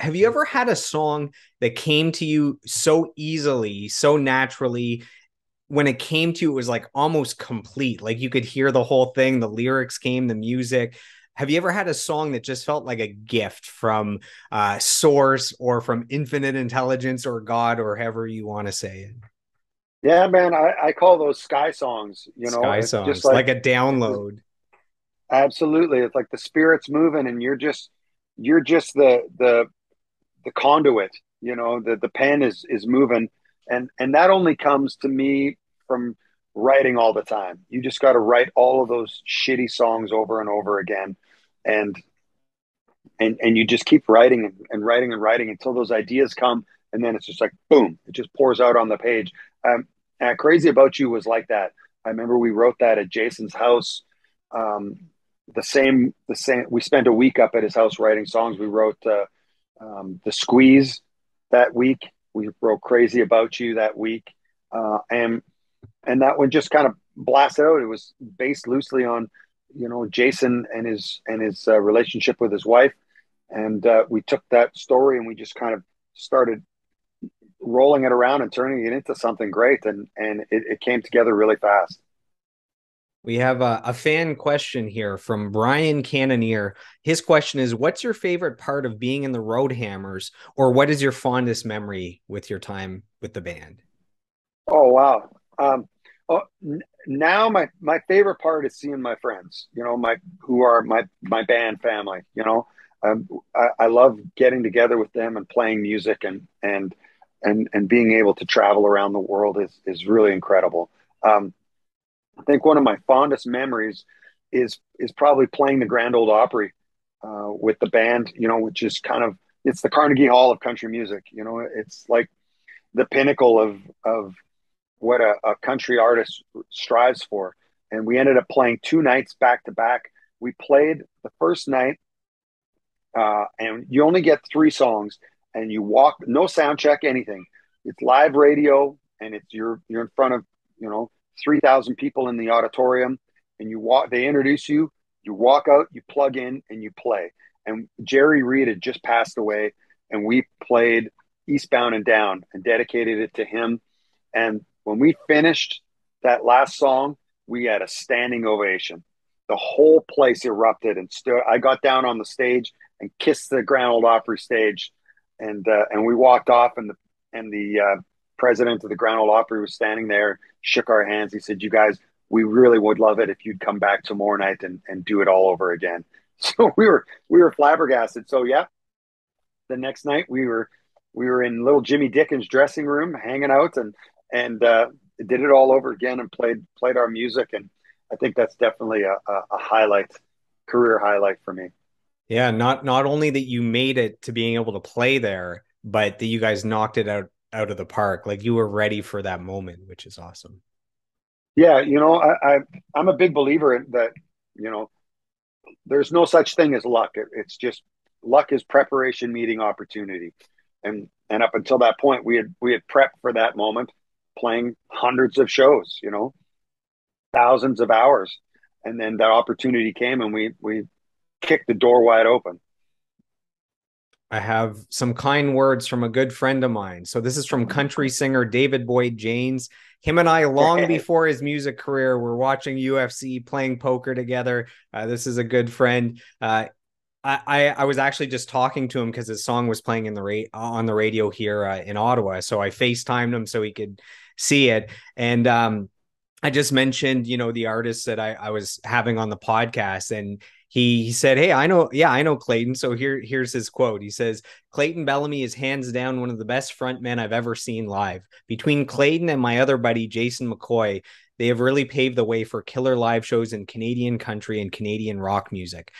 have you ever had a song that came to you so easily, so naturally? When it came to you, it was like almost complete. Like you could hear the whole thing, the lyrics came, the music. Have you ever had a song that just felt like a gift from uh, Source or from Infinite Intelligence or God or however you want to say it? Yeah, man, I, I call those sky songs. You know, sky songs, just like, like a download. Absolutely, it's like the spirit's moving, and you're just you're just the the the conduit. You know, the the pen is is moving, and and that only comes to me from writing all the time. You just got to write all of those shitty songs over and over again, and and and you just keep writing and, and writing and writing until those ideas come, and then it's just like boom, it just pours out on the page. Um, Crazy About You was like that. I remember we wrote that at Jason's house. Um, the same, the same. We spent a week up at his house writing songs. We wrote uh, um, the Squeeze that week. We wrote Crazy About You that week, uh, and and that one just kind of blasted out. It was based loosely on, you know, Jason and his and his uh, relationship with his wife, and uh, we took that story and we just kind of started rolling it around and turning it into something great, and and it, it came together really fast. We have a, a, fan question here from Brian Cannoneer. His question is What's your favorite part of being in the Road Hammers, or what is your fondest memory with your time with the band? Oh, wow. Um, oh, n- now my, my favorite part is seeing my friends, you know, my who are my, my band family, you know. Um, I, I love getting together with them and playing music and, and, and, and being able to travel around the world is, is really incredible. Um, I think one of my fondest memories is is probably playing the Grand Ole Opry uh, with the band. You know, which is kind of it's the Carnegie Hall of country music. You know, it's like the pinnacle of of what a, a country artist strives for. And we ended up playing two nights back to back. We played the first night, uh, and you only get three songs, and you walk no sound check anything. It's live radio, and it's you're you're in front of you know 3,000 people in the auditorium and you walk, they introduce you, you walk out, you plug in and you play. And Jerry Reed had just passed away and we played Eastbound and Down and dedicated it to him. And when we finished that last song, we had a standing ovation. The whole place erupted and stood. I got down on the stage and kissed the Grand Ole Opry stage, and uh, and we walked off, and the and the uh, president of the Grand Ole Opry was standing there, shook our hands. He said, "You guys, we really would love it if you'd come back tomorrow night and, and do it all over again." So we were we were flabbergasted. So yeah, the next night we were we were in little Jimmy Dickens dressing room, hanging out, and and uh, did it all over again and played played our music. And I think that's definitely a, a, a highlight, career highlight for me. Yeah, not not only that you made it to being able to play there, but that you guys knocked it out out of the park. Like you were ready for that moment, which is awesome. Yeah, you know, I, I I'm a big believer in that. You know, there's no such thing as luck. It, it's just luck is preparation meeting opportunity, and and up until that point, we had we had prepped for that moment, playing hundreds of shows. You know, thousands of hours, and then that opportunity came, and we we kicked the door wide open. I have some kind words from a good friend of mine. So this is from country singer David Boyd James. Him and I, long before his music career, were watching UFC, playing poker together. Uh, this is a good friend. Uh, I, I, I was actually just talking to him because his song was playing in the ra- on the radio here uh, in Ottawa. So I FaceTimed him so he could see it. And um, I just mentioned, you know, the artists that I, I was having on the podcast, and he, said, Hey, I know, yeah, I know Clayton. So here, here's his quote. He says, Clayton Bellamy is hands down one of the best frontmen I've ever seen live. Between Clayton and my other buddy, Jason McCoy, they have really paved the way for killer live shows in Canadian country and Canadian rock music.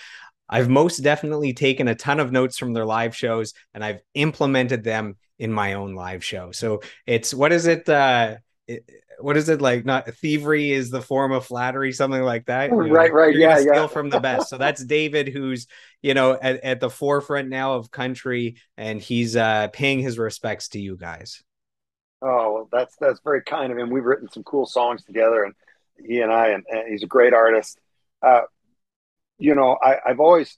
I've most definitely taken a ton of notes from their live shows and I've implemented them in my own live show. So it's what is it? Uh, it, what is it like? Not thievery is the form of flattery, something like that. You know, right, right, yeah, steal yeah. from the best. So that's David, who's you know at, at the forefront now of country, and he's uh, paying his respects to you guys. Oh, well, that's that's very kind of him. We've written some cool songs together, and he and I, and, and he's a great artist. Uh, you know, I, I've always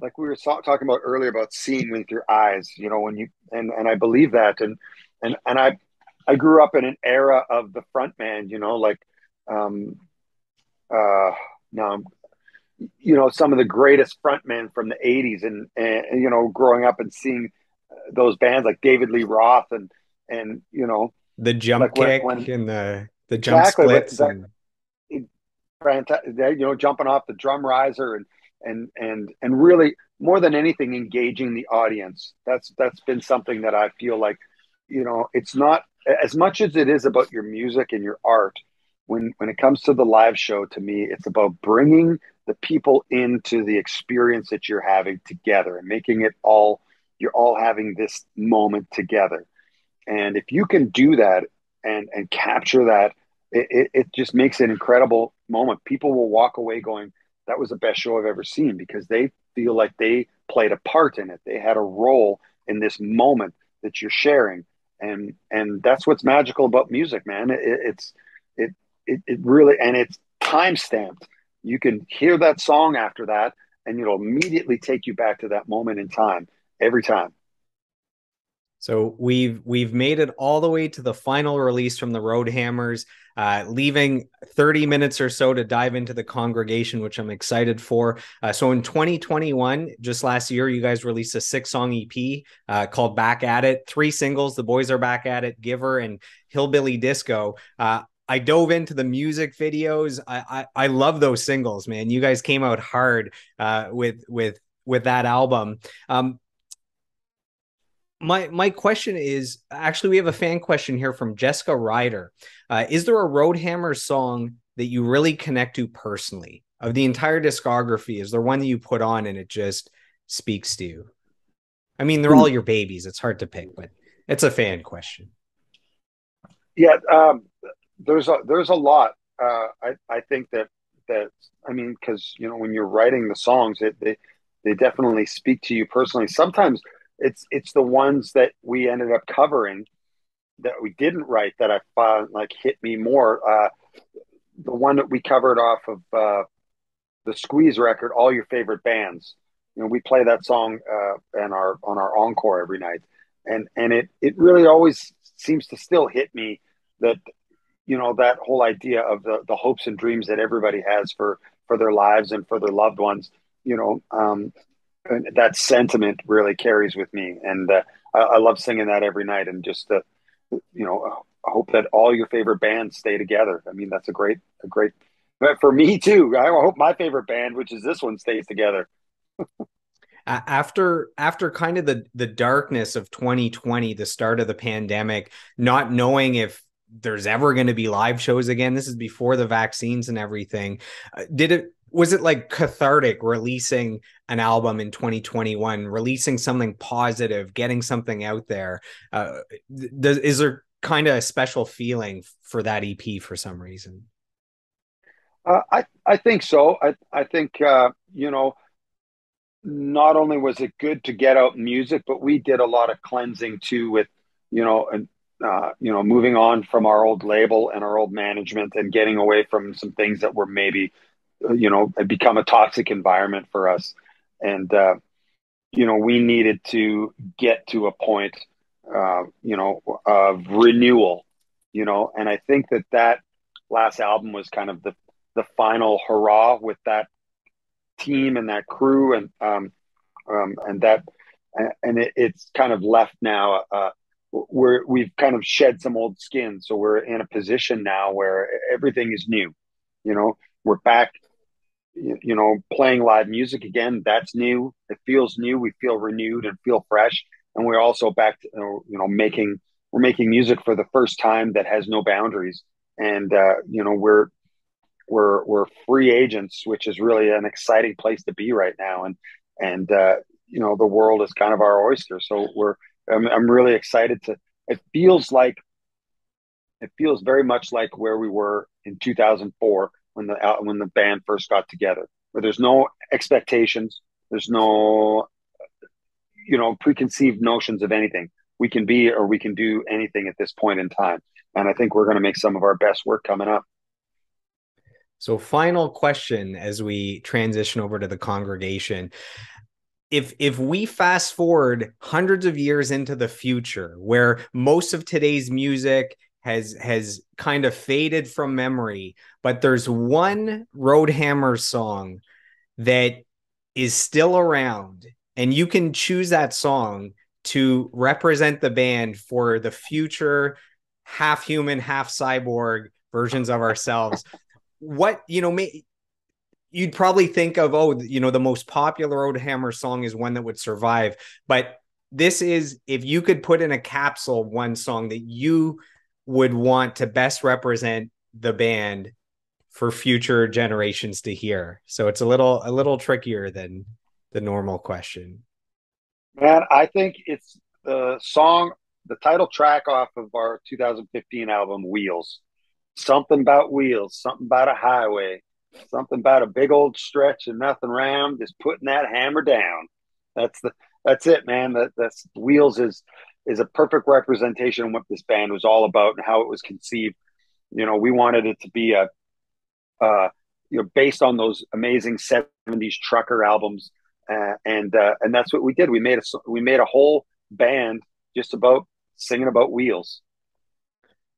like we were talking about earlier about seeing with your eyes, you know, when you and and I believe that, and and and I I grew up in an era of the front man, you know, like um uh now you know some of the greatest frontmen from the 80s and, and you know growing up and seeing those bands like David Lee Roth and and you know the jump like kick when, when, and the the jump exactly, splits and... you know jumping off the drum riser and and and and really more than anything engaging the audience. That's that's been something that I feel like you know it's not as much as it is about your music and your art when when it comes to the live show to me it's about bringing the people into the experience that you're having together and making it all you're all having this moment together. And if you can do that and and capture that it, it, just makes an incredible moment. People will walk away going that was the best show i've ever seen because they feel like they played a part in it. They had a role in this moment that you're sharing and and that's what's magical about music man. It, it's it, it it really and it's time stamped you can hear that song after that and it'll immediately take you back to that moment in time every time so we've we've made it all the way to the final release from the Road Hammers, uh, leaving 30 minutes or so to dive into the congregation, which I'm excited for. Uh, so in 2021, just last year, you guys released a six song EP uh, called "Back at It." Three singles: "The Boys Are Back at It," "Giver," and "Hillbilly Disco." Uh, I dove into the music videos. I, I, I love those singles, man. You guys came out hard uh, with with with that album. Um, my my question is actually we have a fan question here from Jessica Ryder. Uh, is there a Roadhammer song that you really connect to personally of the entire discography? Is there one that you put on and it just speaks to you? I mean, they're hmm. all your babies. It's hard to pick, but it's a fan question. Yeah, um, there's a there's a lot. Uh, I I think that that I mean because you know when you're writing the songs, it, they they definitely speak to you personally. Sometimes it's it's the ones that we ended up covering that we didn't write that I found like hit me more. Uh, the one that we covered off of uh, the Squeeze record, all your favorite bands. You know, we play that song uh, and our on our encore every night, and and it it really always seems to still hit me that you know that whole idea of the the hopes and dreams that everybody has for for their lives and for their loved ones you know um, that sentiment really carries with me and uh, I, I, love singing that every night and just uh, you know I hope that all your favorite bands stay together i mean that's a great a great but for me too i hope my favorite band which is this one stays together after after kind of the the darkness of 2020 the start of the pandemic not knowing if there's ever going to be live shows again. This is before the vaccines and everything. Uh, did it was it like cathartic releasing an album in 2021, releasing something positive, getting something out there? Uh, th- is there kind of a special feeling for that EP for some reason? Uh, I I think so. I I think uh, you know, not only was it good to get out music, but we did a lot of cleansing too with you know and uh, you know, moving on from our old label and our old management and getting away from some things that were maybe, you know, become a toxic environment for us. And, uh, you know, we needed to get to a point, uh, you know, of renewal, you know, and I think that that last album was kind of the, the final hurrah with that team and that crew and, um, um, and that, and it, it's kind of left now, uh, we're we've kind of shed some old skin so we're in a position now where everything is new you know? We're back you know playing live music again that's new. It feels new. We feel renewed and feel fresh. And we're also back to you know making we're making music for the first time that has no boundaries. And uh, you know we're we're we're free agents which is really an exciting place to be right now. And and uh, you know the world is kind of our oyster. So we're I'm, I'm really excited to. It feels like it feels very much like where we were in 2004 when the when the band first got together, where there's no expectations, there's no you know preconceived notions of anything. We can be or we can do anything at this point in time, and I think we're going to make some of our best work coming up. So, final question as we transition over to the congregation if if we fast forward hundreds of years into the future where most of today's music has has kind of faded from memory but there's one roadhammer song that is still around and you can choose that song to represent the band for the future half human half cyborg versions of ourselves. What you know may, you'd probably think of oh you know the most popular Roadhammer song is one that would survive but this is if you could put in a capsule one song that you would want to best represent the band for future generations to hear so it's a little a little trickier than the normal question man i think it's the song the title track off of our 2015 album wheels something about wheels something about a highway Something about a big old stretch and nothing round, just putting that hammer down. That's the that's it, man. That that's wheels is is a perfect representation of what this band was all about and how it was conceived. You know, we wanted it to be a uh you know based on those amazing 70s trucker albums uh, and uh, and that's what we did. We made a we made a whole band just about singing about wheels.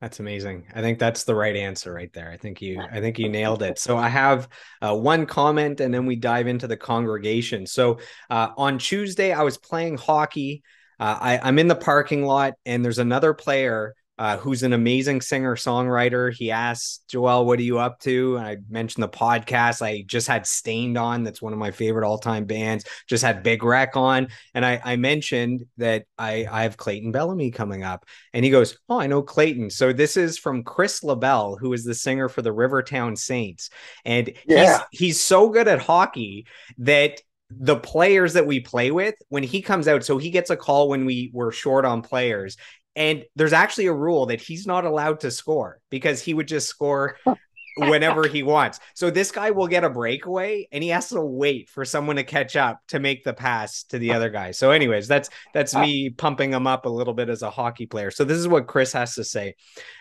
That's amazing. I think that's the right answer right there. I think you I think you nailed it. So I have uh, one comment and then we dive into the congregation. So uh, on Tuesday I was playing hockey. Uh, I, I'm in the parking lot and there's another player uh, who's an amazing singer songwriter. He asks Joel, "What are you up to?" And I mentioned the podcast. I just had Staind on. That's one of my favorite all time bands. Just had Big Wreck on, and I, I mentioned that I I have Clayton Bellamy coming up, and he goes, "Oh, I know Clayton." So this is from Chris LaBelle, who is the singer for the Rivertown Saints, and yeah. he's he's so good at hockey that the players that we play with when he comes out so he gets a call when we were short on players and there's actually a rule that he's not allowed to score because he would just score whenever he wants. So this guy will get a breakaway and he has to wait for someone to catch up to make the pass to the other guy. So anyways, that's that's me pumping him up a little bit as a hockey player. So this is what Chris has to say.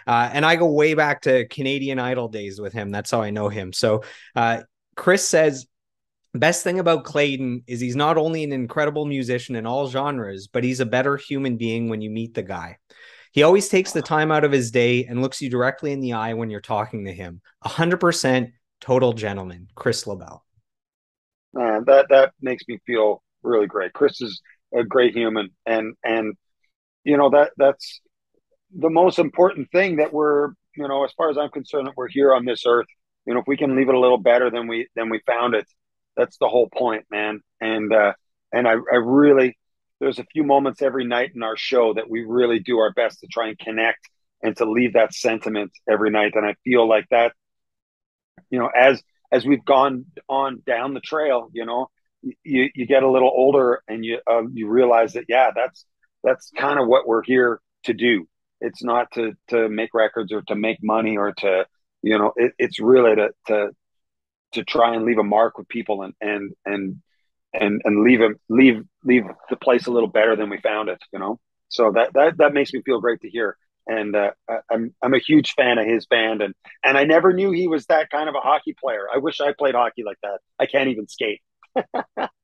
Uh, and I go way back to Canadian Idol days with him. That's how I know him. So uh, Chris says best thing about Clayton is he's not only an incredible musician in all genres, but he's a better human being when you meet the guy. He always takes the time out of his day and looks you directly in the eye when you're talking to him. 100% total gentleman, Chris LaBelle. Man, that that makes me feel really great. Chris is a great human and and you know that that's the most important thing that we're, you know, as far as I'm concerned that we're here on this earth. You know, if we can leave it a little better than we than we found it, that's the whole point, man. And uh, and I, I really there's a few moments every night in our show that we really do our best to try and connect and to leave that sentiment every night. And I feel like that, you know, as as we've gone on down the trail, you know, you you get a little older and you um, you realize that yeah, that's that's kind of what we're here to do. It's not to to make records or to make money or to you know, it, it's really to to to try and leave a mark with people and and and and and leave leave leave the place a little better than we found it you know? So that that that makes me feel great to hear. And uh, I'm I'm a huge fan of his band and and I never knew he was that kind of a hockey player. I wish I played hockey like that. I can't even skate